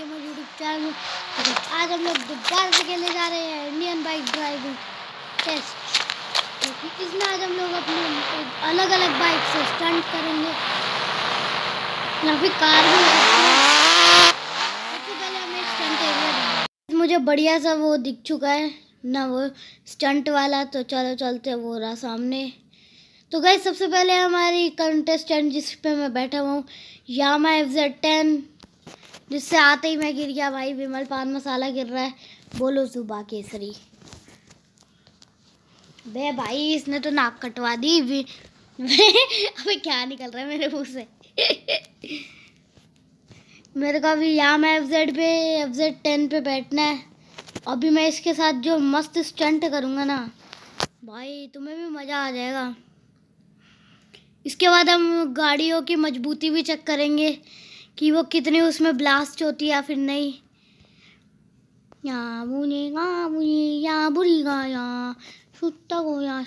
Gamer YouTube channel तो आज हम लोग दोबारा से खेलने जा रहे हैं इंडियन बाइक ड्राइविंग टेस्ट क्योंकि इसमें आज हम लोग अपने अलग अलग बाइक से स्टंट करेंगे। या फिर कार भी सबसे पहले हमें स्टंट एरिया मुझे बढ़िया सा वो दिख चुका है। ना वो स्टंट वाला तो चलो चलते वो रहा सामने। तो गई सबसे पहले हमारी कंटेस्टेंट जिस पे मैं बैठा हुआ हूँ यामा एफ़ जेड टेन जिससे आते ही मैं गिर गया, भाई विमल पान मसाला गिर रहा है। बोलो सुबह केसरी। बे भाई, इसने तो नाक कटवा दी। अबे क्या निकल रहा है मेरे मुँह से? मेरे को अभी यामा एफ़ जेड पे एफ़ जेड टेन पे बैठना है। अभी मैं इसके साथ जो मस्त स्टंट करूँगा ना, भाई तुम्हें भी मज़ा आ जाएगा। इसके बाद हम गाड़ियों की मजबूती भी चेक करेंगे। कि वो कितनी उसमें ब्लास्ट होती है या फिर नहीं। या बुने गा बुने, या बुरी गा या छुट्टा को या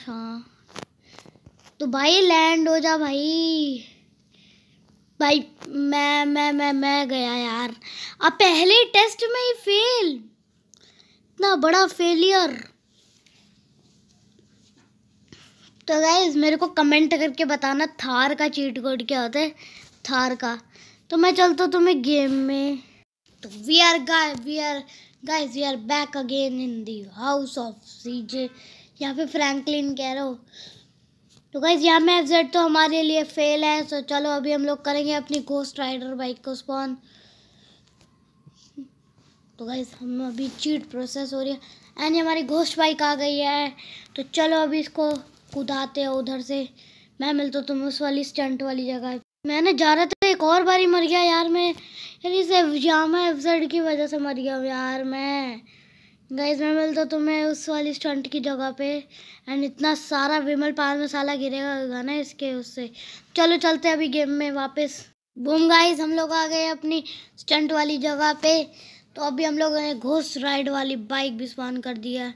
तो भाई लैंड हो जा भाई। भाई, मैं मैं मैं मैं गया यार। अब पहले टेस्ट में ही फेल इतना बड़ा फेलियर तो गाइज़ मेरे को कमेंट करके बताना, थार का चीट कोड क्या होता है? थार का। तो मैं चलता तुम्हें गेम में। तो we are guy we are guys we are back again in the house of CJ यहाँ पे फ्रैंकलिन कह रहा हो। तो गाइज़ यहाँ में एफ़ तो हमारे लिए फेल है तो चलो अभी हम लोग करेंगे अपनी गोस्ट राइडर बाइक को स्पॉन तो गाइज़ हम अभी चीट प्रोसेस हो रही है। एंड हमारी घोस्ट बाइक आ गई है। तो चलो अभी इसको कूदाते हैं उधर से। मैं मिलता तुम उस वाली स्टंट वाली जगह। मैंने जा रहा था एक और बारी मर गया यार मैं। यार इस जामा एफ़ की वजह से मर गया यार मैं। गाइज़ मैं मिलता तुम्हें उस वाली स्टंट की जगह पे। एंड इतना सारा विमल पान मसाला गिरेगा ना इसके उससे। चलो चलते अभी गेम में वापस। बूम गाइज़ हम लोग आ गए अपनी स्टंट वाली जगह पे। तो अभी हम लोगों ने राइड वाली बाइक भी स्पॉन कर दिया है।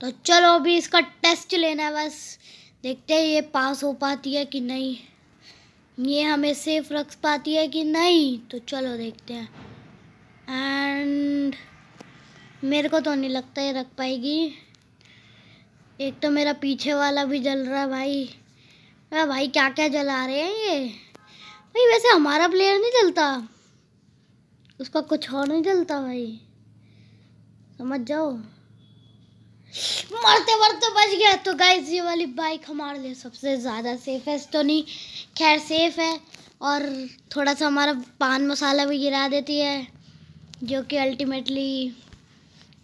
तो चलो अभी इसका टेस्ट लेना है बस। देखते हैं ये पास हो पाती है कि नहीं। ये हमें सेफ़ रख पाती है कि नहीं? तो चलो देखते हैं। एंड मेरे को तो नहीं लगता ये रख पाएगी। एक तो मेरा पीछे वाला भी जल रहा है भाई। अरे भाई क्या क्या जला रहे हैं ये? भाई, वैसे हमारा प्लेयर नहीं जलता। उसका कुछ और नहीं जलता भाई। समझ जाओ। मरते मरते बच गया। तो गाइस ये वाली बाइक हमारे लिए सबसे ज़्यादा सेफेस्ट तो नहीं खैर सेफ़ है। और थोड़ा सा हमारा पान मसाला भी गिरा देती है, जो कि अल्टीमेटली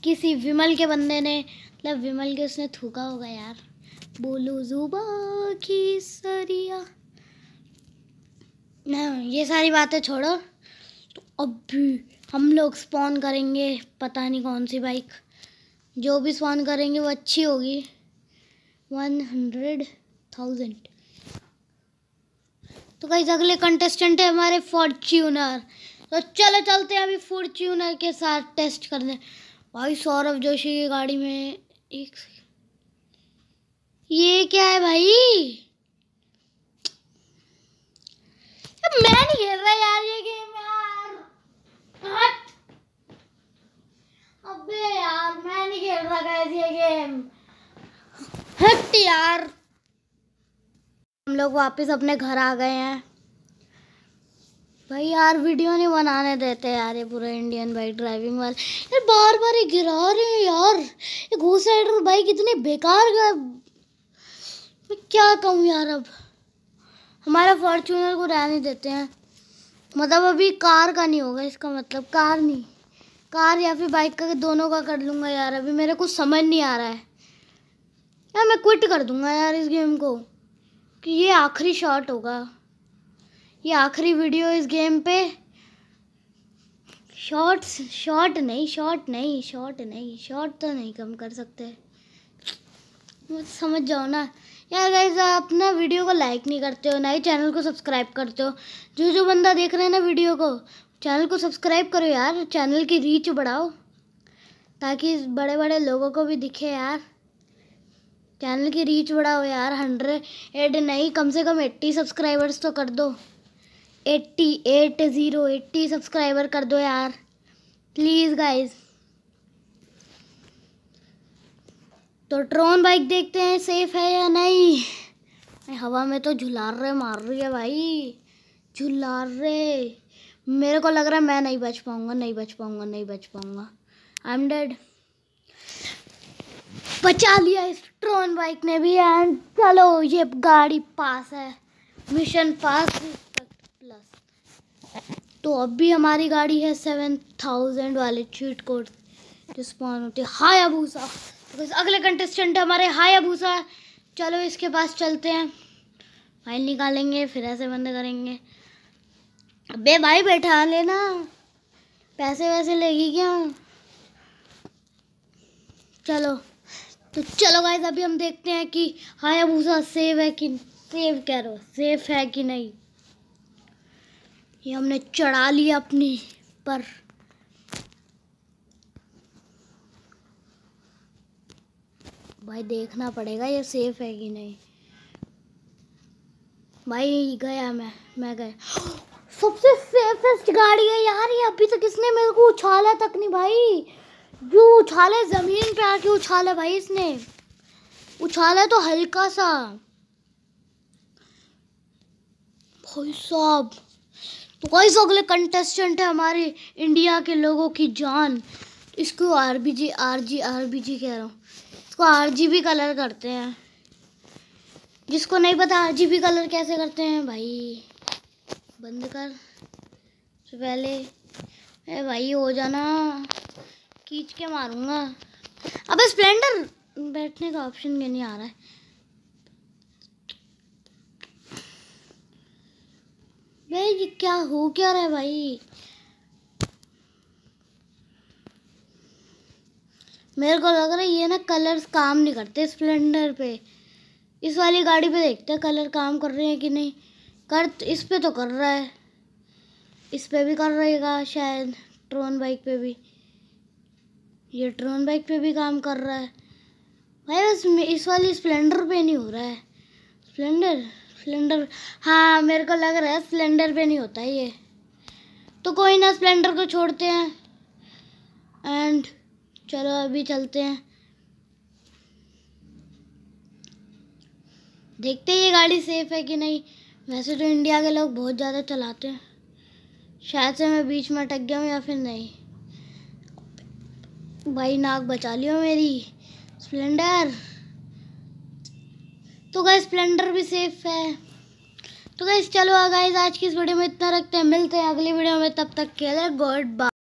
किसी विमल के बंदे ने मतलब विमल के उसने थूका होगा यार। बोलो जुबा की सरिया। ना, ये सारी बातें छोड़ो। तो अभी हम लोग स्पॉन करेंगे पता नहीं कौन सी बाइक जो भी स्पॉन करेंगे वो अच्छी होगी। वन हंड्रेड थाउज़ेंड तो कहीं अगले कंटेस्टेंट है हमारे फॉर्च्यूनर तो चलो चलते हैं अभी फॉर्च्यूनर के साथ टेस्ट करने। भाई, सौरभ जोशी की गाड़ी में एक ये क्या है भाई? मैं नहीं खेल रहा यार, ये गेम यार हट अबे यार मैं नहीं खेल रहा गाइस ये गेम यार। हम लोग वापस अपने घर आ गए हैं। भाई यार वीडियो नहीं बनाने देते यार ये पूरा इंडियन बाइक ड्राइविंग वाले। यार बार बार ये गिरा रहे हैं यार। ये घूस राइडर बाइक इतनी बेकार का मैं क्या कहूँ यार अब? हमारा फॉर्चूनर को रहने देते हैं। मतलब अभी कार का नहीं होगा, इसका मतलब कार नहीं। कार या फिर बाइक का दोनों का कर लूँगा यार, अभी मेरे कुछ समझ नहीं आ रहा है। यार, मैं क्विट कर दूँगा यार इस गेम को कि ये आखिरी शॉट होगा। ये आखिरी वीडियो इस गेम पे। शॉर्ट्स शॉट नहीं शॉट नहीं शॉट नहीं शॉट तो नहीं कम कर सकते। समझ जाओ ना। यार गाइज़ आप ना वीडियो को लाइक नहीं करते हो, ना ही चैनल को सब्सक्राइब करते हो। जो जो बंदा देख रहे हैं ना वीडियो को चैनल को सब्सक्राइब करो यार चैनल की रीच बढ़ाओ। ताकि बड़े बड़े लोगों को भी दिखे यार। चैनल की रीच बढ़ाओ यार हंड्रेड नहीं, कम से कम एट्टी सब्सक्राइबर्स तो कर दो। Eighty eight zero eighty subscriber कर दो यार। प्लीज़ गाइस तो ट्रोन बाइक देखते हैं सेफ़ है या नहीं? हवा में तो झुलार रहे मार रही है भाई। झुलार रहे मेरे को लग रहा है मैं नहीं बच पाऊँगा, नहीं बच पाऊँगा, नहीं बच पाऊँगा। आई एम डेड बचा लिया इस ट्रोन बाइक ने भी, एंड चलो, ये गाड़ी पास है। मिशन पास प्लस तो अब भी हमारी गाड़ी है सेवन थाउज़ेंड वाले चीट कोड जो स्पॉन होते हाया भूसा बिकॉज़ अगले कंटेस्टेंट हमारे हाया भूसा चलो, इसके पास चलते हैं। फ़ाइल निकालेंगे, फिर ऐसे बंद करेंगे। अबे, भाई, बैठा लेना पैसे वैसे लेगी क्या? चलो। तो चलो गाइस अभी हम देखते हैं कि हाया भूसा सेव है कि सेव कह रहा सेफ़ है कि नहीं। ये हमने चढ़ा लिया अपनी पर। भाई, देखना पड़ेगा ये सेफ़ है कि नहीं। भाई, गया मैं मैं गया। सबसे सेफेस्ट गाड़ी है यार ये, अभी तक इसने मेरे को उछाला तक नहीं भाई। जो उछाले? ज़मीन पे आके उछाला भाई इसने। उछाला तो हल्का सा। भाई साहब तो कोई सो अगले कंटेस्टेंट है हमारे इंडिया के लोगों की जान? इसको RB G R RBG RG RBG कह रहा हूँ। इसको आरजीबी कलर करते हैं। जिसको नहीं पता आरजीबी कलर कैसे करते हैं भाई? बंद कर। तो पहले, ए भाई हो जाना। खींच के मारूँगा। अब स्प्लेंडर बैठने का ऑप्शन क्यों नहीं आ रहा है? भाई ये क्या हो क्या रहा है भाई? मेरे को लग रहा है ये ना कलर्स काम नहीं करते स्प्लेंडर पे। इस वाली गाड़ी पे देखते हैं कलर काम कर रहे हैं कि नहीं। कर, इस पे तो कर रहा है। इस पे भी कर रहेगा शायद ट्रोन बाइक पे भी। ये ट्रोन बाइक पे भी काम कर रहा है। भाई, बस इस वाली स्प्लेंडर पे नहीं हो रहा है। स्प्लेंडर? स्प्लेंडर? हाँ मेरे को लग रहा है स्प्लेंडर पे नहीं होता ये। तो कोई ना, स्प्लेंडर को छोड़ते हैं। एंड चलो, अभी चलते हैं। देखते हैं ये गाड़ी सेफ़ है कि नहीं। वैसे तो इंडिया के लोग बहुत ज़्यादा चलाते हैं। शायद से मैं बीच में अटक गया हूँ या फिर नहीं। भाई नाक बचा लियो मेरी। स्प्लेंडर। तो गए स्प्लेंडर भी सेफ़ है। तो गाइस चलो आ गाइस आज की इस वीडियो में इतना रखते हैं। मिलते हैं अगली वीडियो में। तब तक के लिए गुड बाय